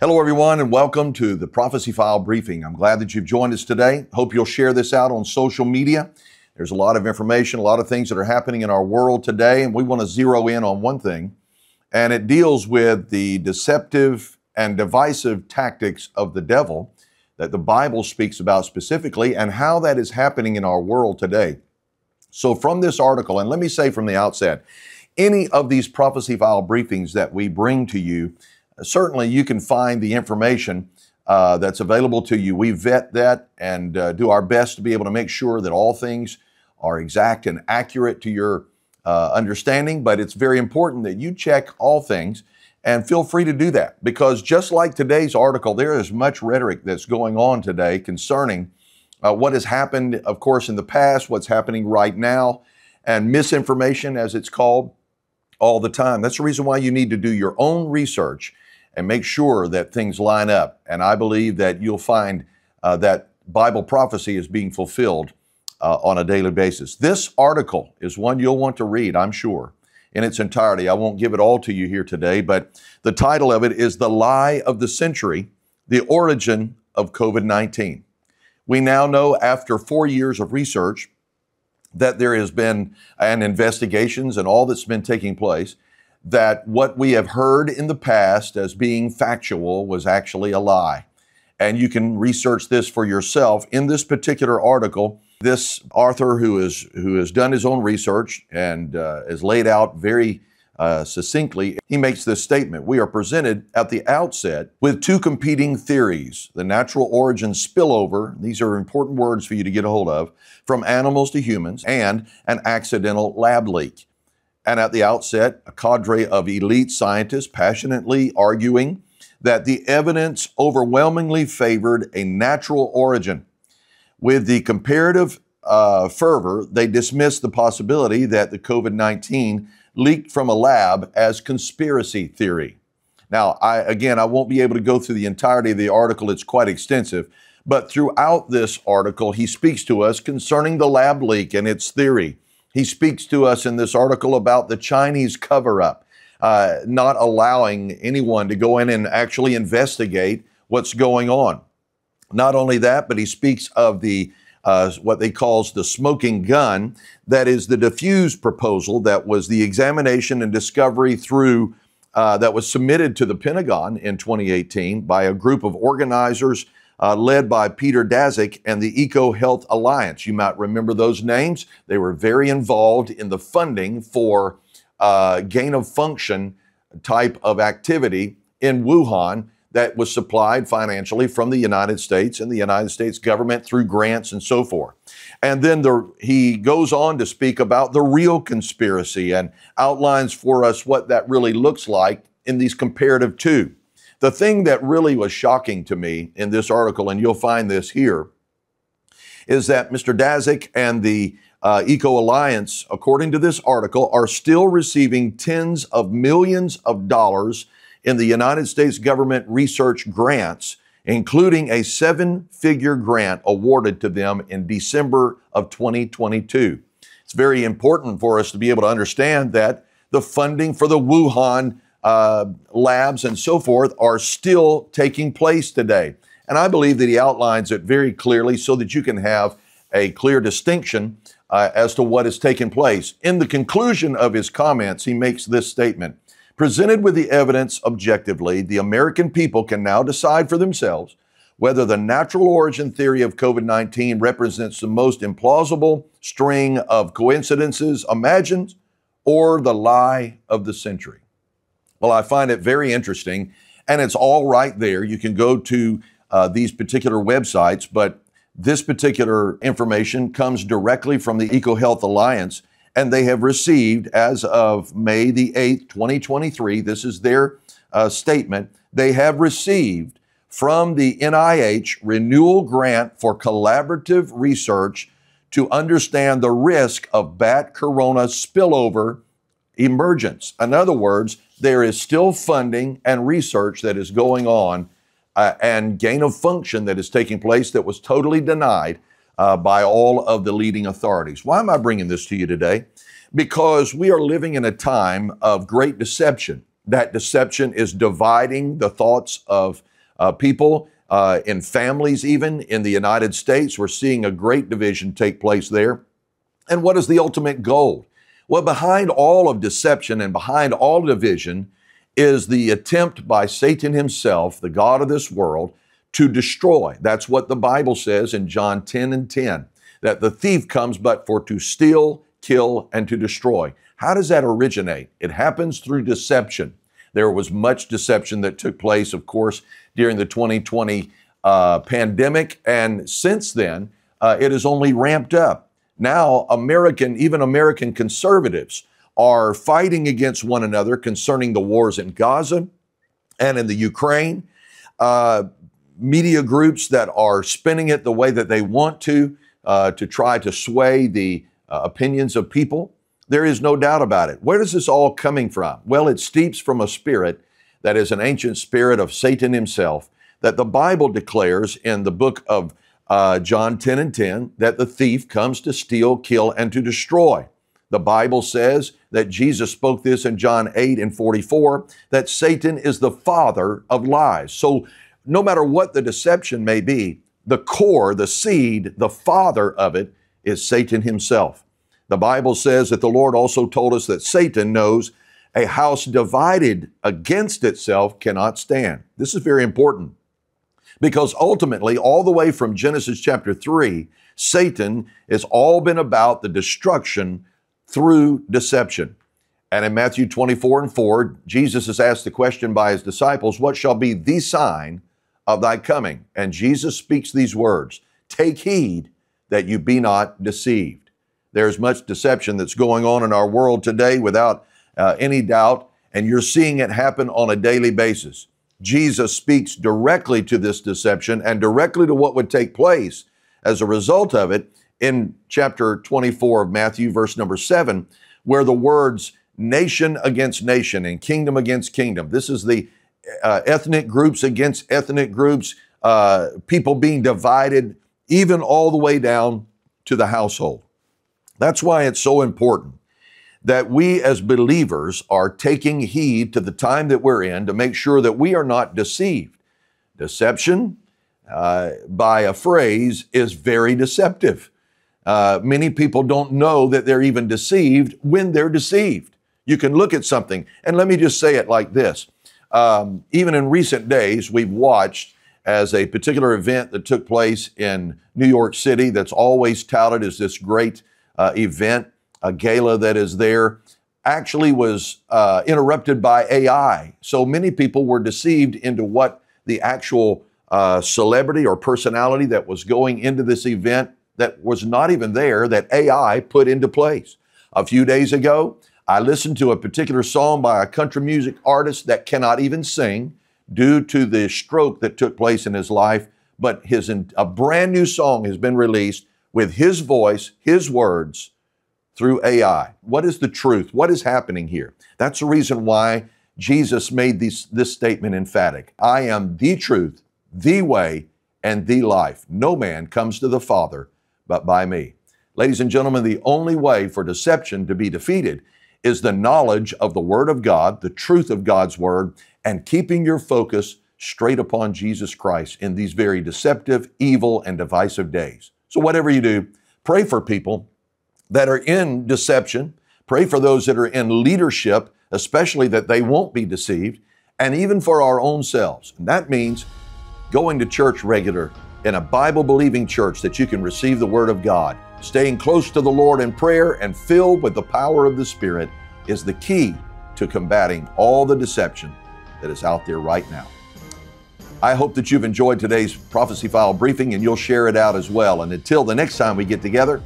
Hello, everyone, and welcome to the Prophecy File Briefing. I'm glad that you've joined us today. Hope you'll share this out on social media. There's a lot of information, a lot of things that are happening in our world today, and we want to zero in on one thing, and it deals with the deceptive and divisive tactics of the devil that the Bible speaks about specifically and how that is happening in our world today. So, from this article, and let me say from the outset, any of these prophecy file briefings that we bring to you, certainly you can find the information uh, that's available to you. We vet that and uh, do our best to be able to make sure that all things are exact and accurate to your uh, understanding. But it's very important that you check all things and feel free to do that because just like today's article, there is much rhetoric that's going on today concerning uh, what has happened, of course, in the past, what's happening right now, and misinformation, as it's called, all the time. That's the reason why you need to do your own research and make sure that things line up. And I believe that you'll find uh, that Bible prophecy is being fulfilled uh, on a daily basis. This article is one you'll want to read, I'm sure in its entirety. I won't give it all to you here today, but the title of it is The Lie of the Century The Origin of COVID 19. We now know after four years of research that there has been, and investigations and all that's been taking place, that what we have heard in the past as being factual was actually a lie. And you can research this for yourself. In this particular article, this author who is who has done his own research and uh, has laid out very uh, succinctly, he makes this statement. We are presented at the outset with two competing theories the natural origin spillover, these are important words for you to get a hold of, from animals to humans, and an accidental lab leak. And at the outset, a cadre of elite scientists passionately arguing that the evidence overwhelmingly favored a natural origin with the comparative uh, fervor, they dismissed the possibility that the COVID 19 leaked from a lab as conspiracy theory. Now, I, again, I won't be able to go through the entirety of the article, it's quite extensive. But throughout this article, he speaks to us concerning the lab leak and its theory. He speaks to us in this article about the Chinese cover up, uh, not allowing anyone to go in and actually investigate what's going on. Not only that, but he speaks of the uh, what they calls the smoking gun, that is the DEFUSE proposal that was the examination and discovery through uh, that was submitted to the Pentagon in 2018 by a group of organizers uh, led by Peter Daszak and the EcoHealth Alliance. You might remember those names. They were very involved in the funding for uh, gain of function type of activity in Wuhan that was supplied financially from the United States and the United States government through grants and so forth. And then the, he goes on to speak about the real conspiracy and outlines for us what that really looks like in these comparative two. The thing that really was shocking to me in this article, and you'll find this here, is that Mr. Daszak and the uh, Eco Alliance, according to this article, are still receiving tens of millions of dollars in the United States government research grants, including a seven figure grant awarded to them in December of 2022. It's very important for us to be able to understand that the funding for the Wuhan uh, labs and so forth are still taking place today. And I believe that he outlines it very clearly so that you can have a clear distinction uh, as to what has taken place. In the conclusion of his comments, he makes this statement Presented with the evidence objectively, the American people can now decide for themselves whether the natural origin theory of COVID 19 represents the most implausible string of coincidences imagined or the lie of the century. Well, I find it very interesting, and it's all right there. You can go to uh, these particular websites, but this particular information comes directly from the EcoHealth Alliance and they have received, as of May the 8th, 2023, this is their uh, statement, they have received from the NIH renewal grant for collaborative research to understand the risk of bat corona spillover emergence. In other words, there is still funding and research that is going on uh, and gain of function that is taking place that was totally denied uh, by all of the leading authorities. Why am I bringing this to you today? Because we are living in a time of great deception. That deception is dividing the thoughts of uh, people, uh, in families, even in the United States. We're seeing a great division take place there. And what is the ultimate goal? Well, behind all of deception and behind all division is the attempt by Satan himself, the God of this world, to destroy. That's what the Bible says in John 10 and 10, that the thief comes but for to steal, kill, and to destroy. How does that originate? It happens through deception. There was much deception that took place, of course, during the 2020 uh, pandemic. And since then, uh, it has only ramped up. Now, American, even American conservatives, are fighting against one another concerning the wars in Gaza and in the Ukraine. Uh, media groups that are spinning it the way that they want to, uh, to try to sway the uh, opinions of people. There is no doubt about it. Where is this all coming from? Well, it steeps from a spirit that is an ancient spirit of Satan himself that the Bible declares in the book of uh, John 10 and 10 that the thief comes to steal, kill, and to destroy. The Bible says that Jesus spoke this in John 8 and 44 that Satan is the father of lies. So, no matter what the deception may be, the core, the seed, the father of it is Satan himself. The Bible says that the Lord also told us that Satan knows a house divided against itself cannot stand. This is very important because ultimately, all the way from Genesis chapter 3, Satan has all been about the destruction through deception. And in Matthew 24 and 4, Jesus is asked the question by his disciples, What shall be the sign of thy coming? And Jesus speaks these words Take heed that you be not deceived. There's much deception that's going on in our world today without uh, any doubt, and you're seeing it happen on a daily basis. Jesus speaks directly to this deception and directly to what would take place as a result of it in chapter 24 of Matthew, verse number 7, where the words nation against nation and kingdom against kingdom, this is the uh, ethnic groups against ethnic groups, uh, people being divided, even all the way down to the household. That's why it's so important that we as believers are taking heed to the time that we're in to make sure that we are not deceived. Deception, uh, by a phrase, is very deceptive. Uh, many people don't know that they're even deceived when they're deceived. You can look at something, and let me just say it like this. Um, even in recent days, we've watched as a particular event that took place in New York City that's always touted as this great uh, event, a gala that is there, actually was uh, interrupted by AI. So many people were deceived into what the actual uh, celebrity or personality that was going into this event that was not even there that AI put into place. A few days ago, I listened to a particular song by a country music artist that cannot even sing due to the stroke that took place in his life, but his a brand new song has been released with his voice, his words through AI. What is the truth? What is happening here? That's the reason why Jesus made this, this statement emphatic. I am the truth, the way, and the life. No man comes to the Father but by me. Ladies and gentlemen, the only way for deception to be defeated is the knowledge of the Word of God, the truth of God's Word, and keeping your focus straight upon Jesus Christ in these very deceptive, evil, and divisive days. So, whatever you do, pray for people that are in deception, pray for those that are in leadership, especially that they won't be deceived, and even for our own selves. And that means going to church regular in a Bible believing church that you can receive the Word of God Staying close to the Lord in prayer and filled with the power of the Spirit is the key to combating all the deception that is out there right now. I hope that you've enjoyed today's Prophecy File briefing and you'll share it out as well. And until the next time we get together,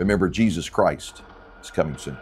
remember Jesus Christ is coming soon.